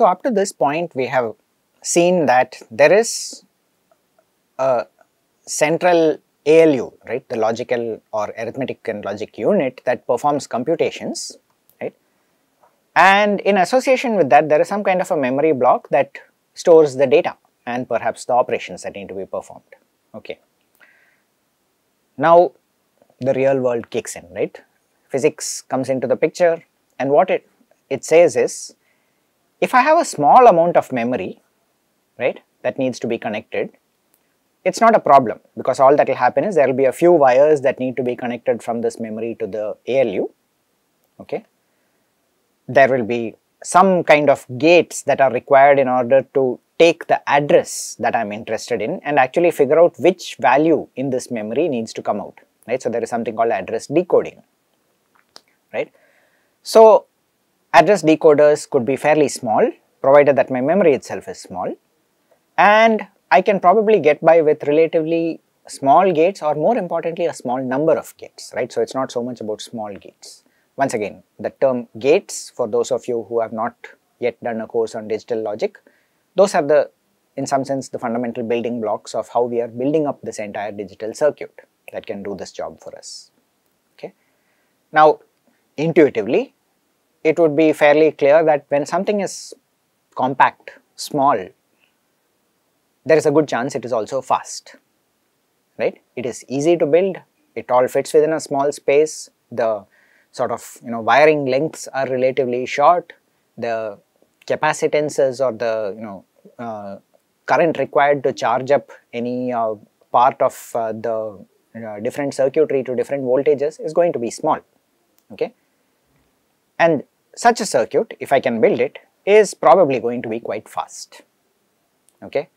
So up to this point we have seen that there is a central ALU, right, the logical or arithmetic and logic unit that performs computations, right. And in association with that there is some kind of a memory block that stores the data and perhaps the operations that need to be performed, okay. Now the real world kicks in, right. Physics comes into the picture and what it, it says is, if I have a small amount of memory, right, that needs to be connected, it's not a problem because all that will happen is there will be a few wires that need to be connected from this memory to the ALU, okay. There will be some kind of gates that are required in order to take the address that I am interested in and actually figure out which value in this memory needs to come out, right. So, there is something called address decoding, right. So, address decoders could be fairly small provided that my memory itself is small and I can probably get by with relatively small gates or more importantly a small number of gates, right. So, it is not so much about small gates. Once again the term gates for those of you who have not yet done a course on digital logic, those are the in some sense the fundamental building blocks of how we are building up this entire digital circuit that can do this job for us. Okay. Now intuitively it would be fairly clear that when something is compact, small, there is a good chance it is also fast, right. It is easy to build, it all fits within a small space, the sort of you know wiring lengths are relatively short, the capacitances or the you know uh, current required to charge up any uh, part of uh, the uh, different circuitry to different voltages is going to be small, okay. And such a circuit, if I can build it, is probably going to be quite fast, okay.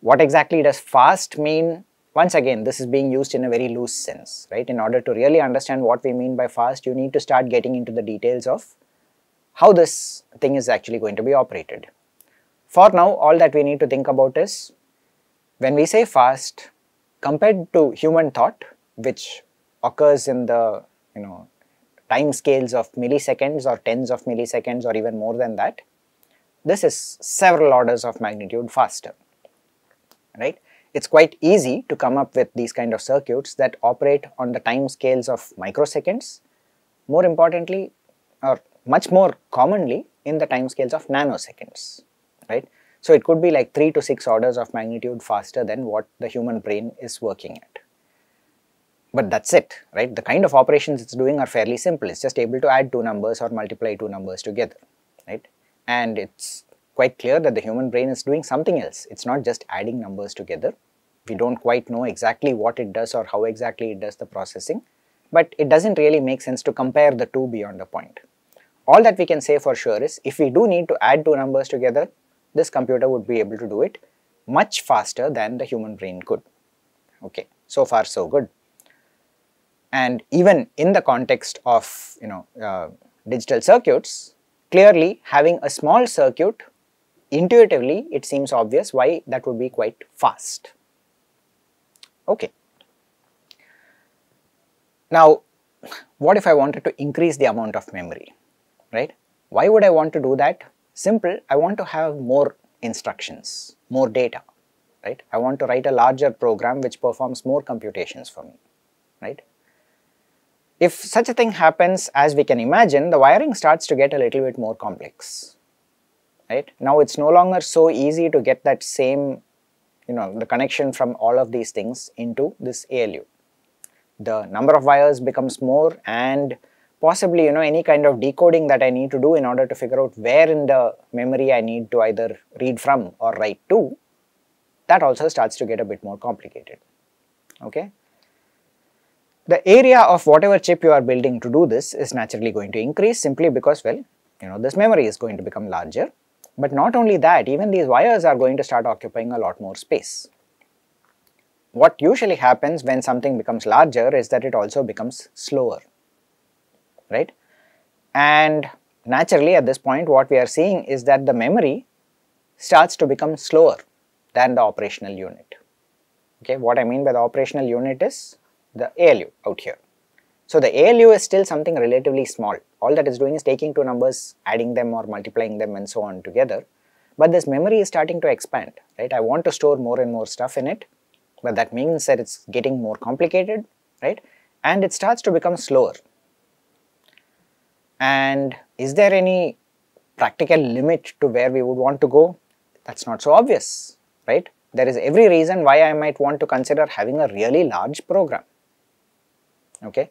What exactly does fast mean? Once again, this is being used in a very loose sense, right. In order to really understand what we mean by fast, you need to start getting into the details of how this thing is actually going to be operated. For now, all that we need to think about is, when we say fast, compared to human thought, which occurs in the, you know, time scales of milliseconds or tens of milliseconds or even more than that, this is several orders of magnitude faster right. It is quite easy to come up with these kind of circuits that operate on the time scales of microseconds, more importantly or much more commonly in the time scales of nanoseconds, right. So, it could be like 3 to 6 orders of magnitude faster than what the human brain is working at. But that is it, right. The kind of operations it is doing are fairly simple, it is just able to add two numbers or multiply two numbers together, right. And it is quite clear that the human brain is doing something else. It is not just adding numbers together. We do not quite know exactly what it does or how exactly it does the processing, but it does not really make sense to compare the two beyond a point. All that we can say for sure is if we do need to add two numbers together, this computer would be able to do it much faster than the human brain could. Okay, so far so good. And even in the context of you know uh, digital circuits, clearly having a small circuit intuitively it seems obvious why that would be quite fast. Okay. Now, what if I wanted to increase the amount of memory, right? Why would I want to do that? Simple, I want to have more instructions, more data, right? I want to write a larger program which performs more computations for me, right? If such a thing happens as we can imagine, the wiring starts to get a little bit more complex, right. Now it is no longer so easy to get that same you know the connection from all of these things into this ALU. The number of wires becomes more and possibly you know any kind of decoding that I need to do in order to figure out where in the memory I need to either read from or write to, that also starts to get a bit more complicated, okay. The area of whatever chip you are building to do this is naturally going to increase simply because well you know this memory is going to become larger but not only that, even these wires are going to start occupying a lot more space. What usually happens when something becomes larger is that it also becomes slower, right? And naturally at this point what we are seeing is that the memory starts to become slower than the operational unit. Okay, what I mean by the operational unit is the ALU out here. So the ALU is still something relatively small. All that is doing is taking two numbers, adding them or multiplying them and so on together. but this memory is starting to expand, right? I want to store more and more stuff in it, but that means that it's getting more complicated, right? And it starts to become slower. And is there any practical limit to where we would want to go? That's not so obvious, right? There is every reason why I might want to consider having a really large program, okay?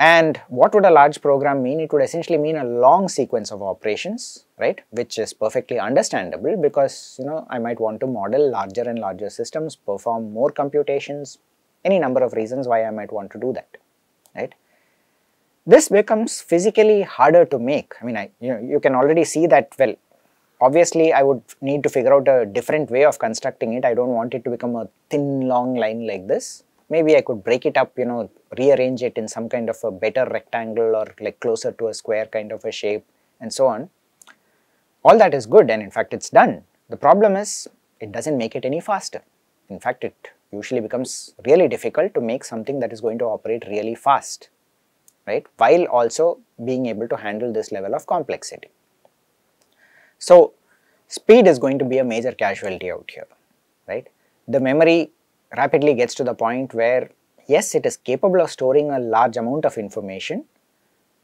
And what would a large program mean? It would essentially mean a long sequence of operations, right, which is perfectly understandable because, you know, I might want to model larger and larger systems, perform more computations, any number of reasons why I might want to do that, right. This becomes physically harder to make. I mean, I, you know, you can already see that, well, obviously I would need to figure out a different way of constructing it. I don't want it to become a thin long line like this maybe I could break it up, you know, rearrange it in some kind of a better rectangle or like closer to a square kind of a shape and so on. All that is good and in fact it's done. The problem is it doesn't make it any faster. In fact, it usually becomes really difficult to make something that is going to operate really fast, right, while also being able to handle this level of complexity. So, speed is going to be a major casualty out here, right. The memory rapidly gets to the point where yes it is capable of storing a large amount of information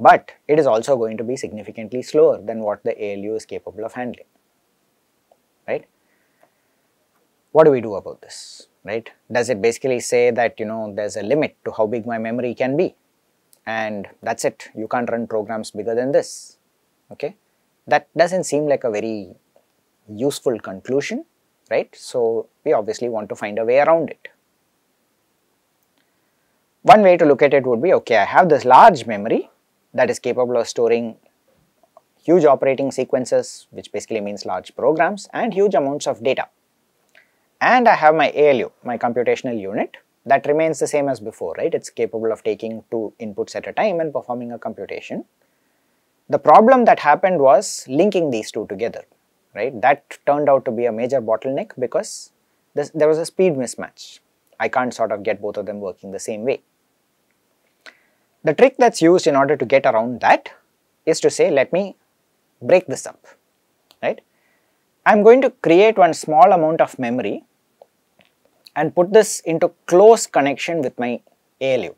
but it is also going to be significantly slower than what the ALU is capable of handling right. What do we do about this right? Does it basically say that you know there is a limit to how big my memory can be and that is it you can't run programs bigger than this okay. That does not seem like a very useful conclusion right. So, we obviously want to find a way around it. One way to look at it would be okay I have this large memory that is capable of storing huge operating sequences which basically means large programs and huge amounts of data. And I have my ALU, my computational unit that remains the same as before, right? It is capable of taking two inputs at a time and performing a computation. The problem that happened was linking these two together right. That turned out to be a major bottleneck because this, there was a speed mismatch. I can't sort of get both of them working the same way. The trick that's used in order to get around that is to say let me break this up, right. I am going to create one small amount of memory and put this into close connection with my ALU,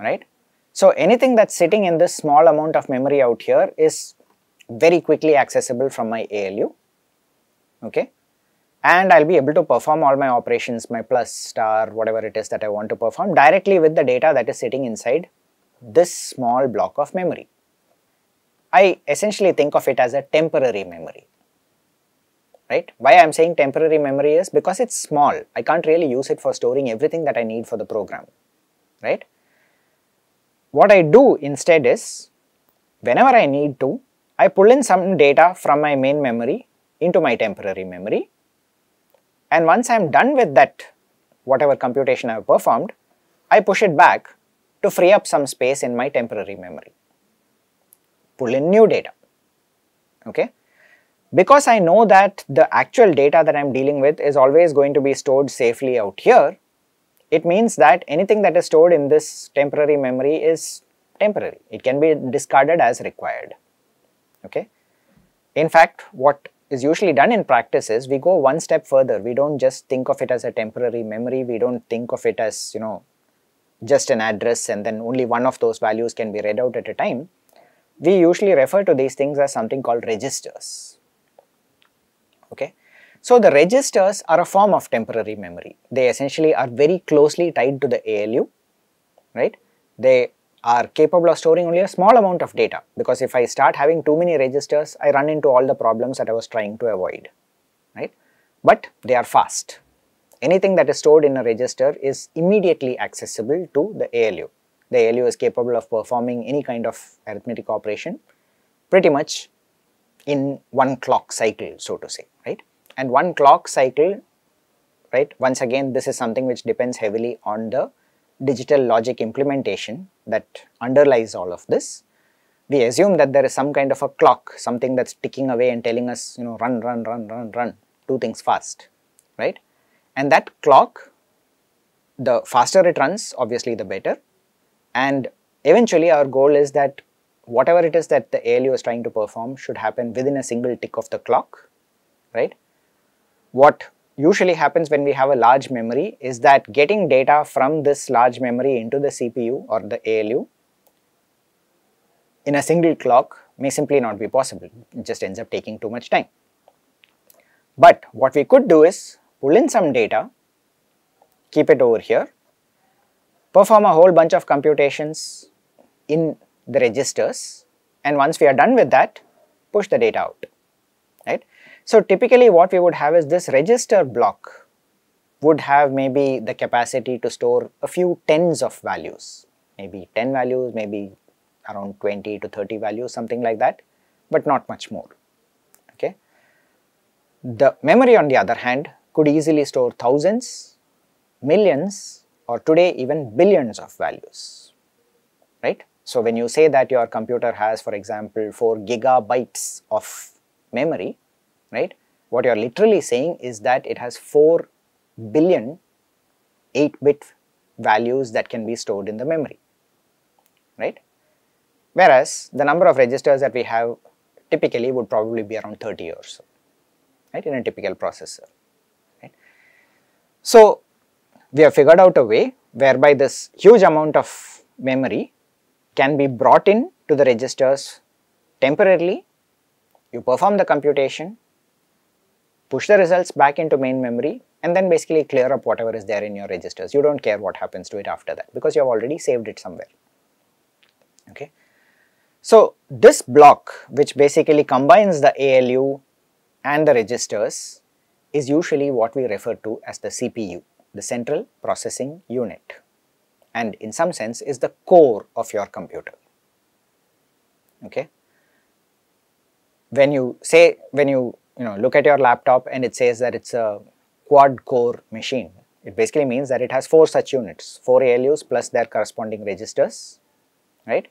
right. So, anything that's sitting in this small amount of memory out here is very quickly accessible from my ALU, okay. And I will be able to perform all my operations, my plus, star, whatever it is that I want to perform directly with the data that is sitting inside this small block of memory. I essentially think of it as a temporary memory, right. Why I am saying temporary memory is because it is small, I can't really use it for storing everything that I need for the program, right. What I do instead is, whenever I need to, I pull in some data from my main memory into my temporary memory. And once I am done with that whatever computation I have performed, I push it back to free up some space in my temporary memory, pull in new data, okay. Because I know that the actual data that I am dealing with is always going to be stored safely out here, it means that anything that is stored in this temporary memory is temporary, it can be discarded as required okay. In fact, what is usually done in practice is we go one step further, we do not just think of it as a temporary memory, we do not think of it as you know just an address and then only one of those values can be read out at a time. We usually refer to these things as something called registers, okay. So, the registers are a form of temporary memory, they essentially are very closely tied to the ALU, right. They are capable of storing only a small amount of data because if I start having too many registers, I run into all the problems that I was trying to avoid, right. But they are fast. Anything that is stored in a register is immediately accessible to the ALU. The ALU is capable of performing any kind of arithmetic operation pretty much in one clock cycle so to say, right. And one clock cycle, right, once again this is something which depends heavily on the digital logic implementation that underlies all of this, we assume that there is some kind of a clock, something that's ticking away and telling us, you know, run, run, run, run, run, do things fast, right? And that clock, the faster it runs, obviously the better. And eventually our goal is that whatever it is that the ALU is trying to perform should happen within a single tick of the clock, right? What usually happens when we have a large memory is that getting data from this large memory into the CPU or the ALU in a single clock may simply not be possible, it just ends up taking too much time. But what we could do is pull in some data, keep it over here, perform a whole bunch of computations in the registers and once we are done with that, push the data out, right. So typically what we would have is this register block would have maybe the capacity to store a few tens of values, maybe 10 values, maybe around 20 to 30 values, something like that, but not much more, okay. The memory on the other hand could easily store thousands, millions or today even billions of values, right. So, when you say that your computer has for example 4 gigabytes of memory, right, what you are literally saying is that it has 4 billion 8 bit values that can be stored in the memory, right. Whereas, the number of registers that we have typically would probably be around 30 or so right, in a typical processor. Right. So, we have figured out a way whereby this huge amount of memory can be brought in to the registers temporarily, you perform the computation, push the results back into main memory and then basically clear up whatever is there in your registers. You do not care what happens to it after that because you have already saved it somewhere. Okay. So, this block which basically combines the ALU and the registers is usually what we refer to as the CPU, the central processing unit and in some sense is the core of your computer. Okay. When you say, when you, you know, look at your laptop and it says that it's a quad core machine, it basically means that it has four such units, four ALUs plus their corresponding registers, right.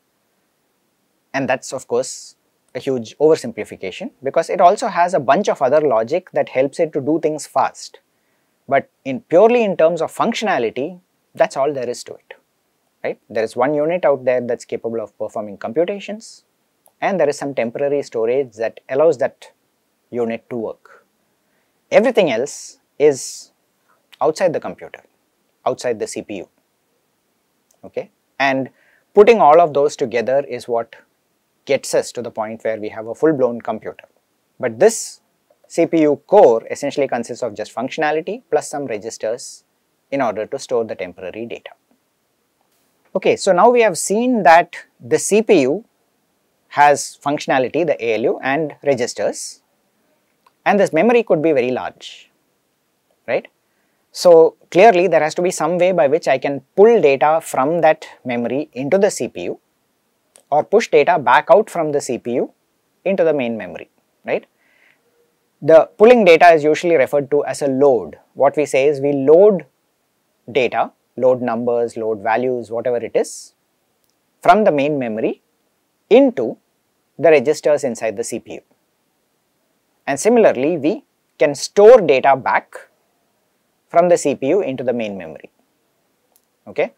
And that's of course a huge oversimplification because it also has a bunch of other logic that helps it to do things fast. But in purely in terms of functionality, that's all there is to it, right? There is one unit out there that's capable of performing computations and there is some temporary storage that allows that unit to work. Everything else is outside the computer, outside the CPU, okay? And putting all of those together is what gets us to the point where we have a full blown computer. But this CPU core essentially consists of just functionality plus some registers in order to store the temporary data. Okay, so now we have seen that the CPU has functionality, the ALU and registers and this memory could be very large, right. So clearly there has to be some way by which I can pull data from that memory into the CPU or push data back out from the CPU into the main memory, right. The pulling data is usually referred to as a load. What we say is we load data, load numbers, load values, whatever it is, from the main memory into the registers inside the CPU. And similarly, we can store data back from the CPU into the main memory. Okay.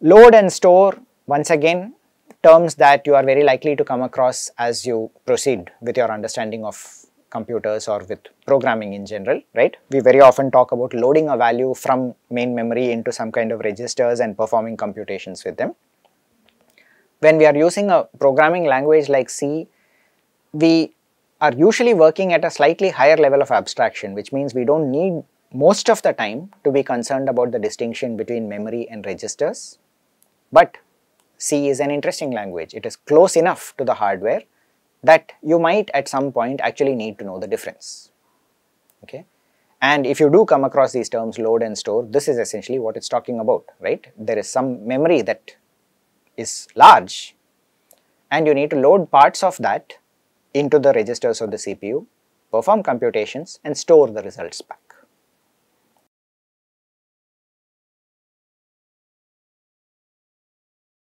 Load and store once again terms that you are very likely to come across as you proceed with your understanding of computers or with programming in general, right. We very often talk about loading a value from main memory into some kind of registers and performing computations with them. When we are using a programming language like C, we are usually working at a slightly higher level of abstraction, which means we do not need most of the time to be concerned about the distinction between memory and registers. But C is an interesting language. It is close enough to the hardware that you might at some point actually need to know the difference. Okay. And if you do come across these terms load and store, this is essentially what it's talking about, right? There is some memory that is large and you need to load parts of that into the registers of the CPU, perform computations and store the results back.